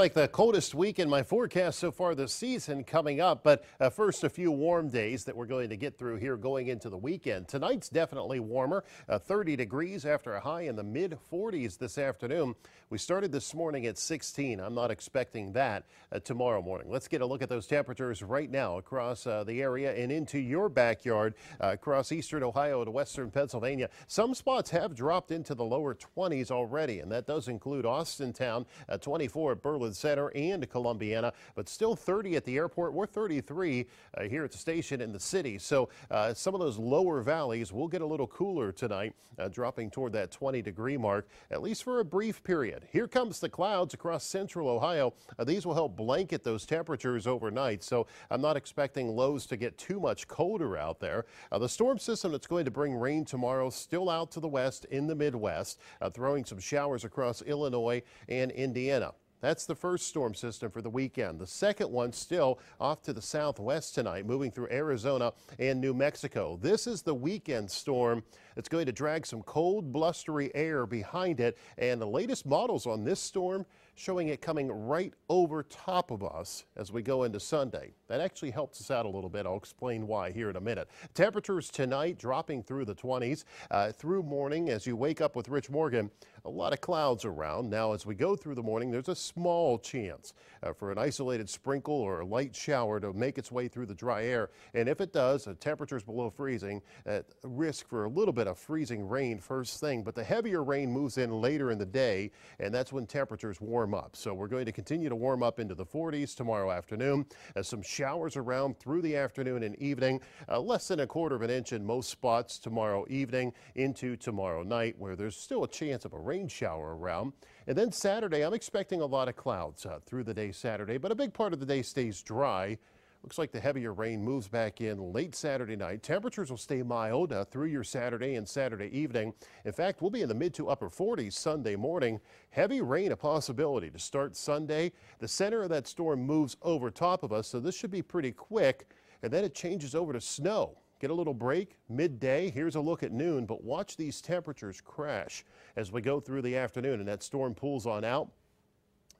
Like the coldest week in my forecast so far this season coming up, but uh, first a few warm days that we're going to get through here going into the weekend. Tonight's definitely warmer, uh, 30 degrees after a high in the mid 40s this afternoon. We started this morning at 16. I'm not expecting that uh, tomorrow morning. Let's get a look at those temperatures right now across uh, the area and into your backyard uh, across eastern Ohio to western Pennsylvania. Some spots have dropped into the lower 20s already, and that does include Austintown, uh, 24 at Center and Columbiana, but still 30 at the airport. We're 33 uh, here at the station in the city. So uh, some of those lower valleys will get a little cooler tonight, uh, dropping toward that 20 degree mark, at least for a brief period. Here comes the clouds across central Ohio. Uh, these will help blanket those temperatures overnight. So I'm not expecting lows to get too much colder out there. Uh, the storm system that's going to bring rain tomorrow still out to the west in the Midwest, uh, throwing some showers across Illinois and Indiana. That's the first storm system for the weekend. The second one still off to the southwest tonight, moving through Arizona and New Mexico. This is the weekend storm that's going to drag some cold, blustery air behind it. And the latest models on this storm showing it coming right over top of us as we go into Sunday. That actually helps us out a little bit. I'll explain why here in a minute. Temperatures tonight dropping through the 20s uh, through morning as you wake up with Rich Morgan. A lot of clouds around. Now, as we go through the morning, there's a small chance uh, for an isolated sprinkle or a light shower to make its way through the dry air. And if it does, uh, temperatures below freezing, at risk for a little bit of freezing rain first thing. But the heavier rain moves in later in the day, and that's when temperatures warm up. So we're going to continue to warm up into the 40s tomorrow afternoon. As some showers around through the afternoon and evening, uh, less than a quarter of an inch in most spots tomorrow evening into tomorrow night, where there's still a chance of a rain shower around. And then Saturday, I'm expecting a lot of clouds uh, through the day Saturday, but a big part of the day stays dry. Looks like the heavier rain moves back in late Saturday night. Temperatures will stay mild uh, through your Saturday and Saturday evening. In fact, we'll be in the mid to upper 40s Sunday morning. Heavy rain a possibility to start Sunday. The center of that storm moves over top of us, so this should be pretty quick. And then it changes over to snow. Get a little break midday. Here's a look at noon, but watch these temperatures crash as we go through the afternoon and that storm pulls on out.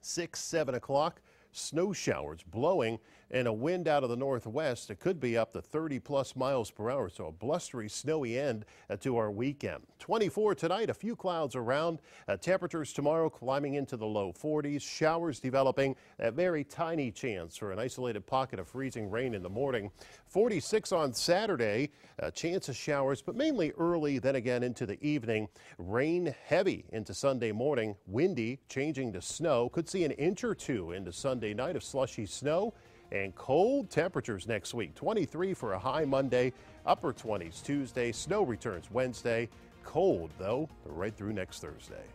6, 7 o'clock snow showers blowing and a wind out of the northwest. that could be up to 30 plus miles per hour, so a blustery, snowy end uh, to our weekend. 24 tonight, a few clouds around. Uh, temperatures tomorrow climbing into the low 40s. Showers developing, a very tiny chance for an isolated pocket of freezing rain in the morning. 46 on Saturday, a chance of showers, but mainly early, then again into the evening. Rain heavy into Sunday morning, windy, changing to snow. Could see an inch or two into Sunday night of slushy snow and cold temperatures next week. 23 for a high Monday, upper 20s Tuesday, snow returns Wednesday. Cold, though, right through next Thursday.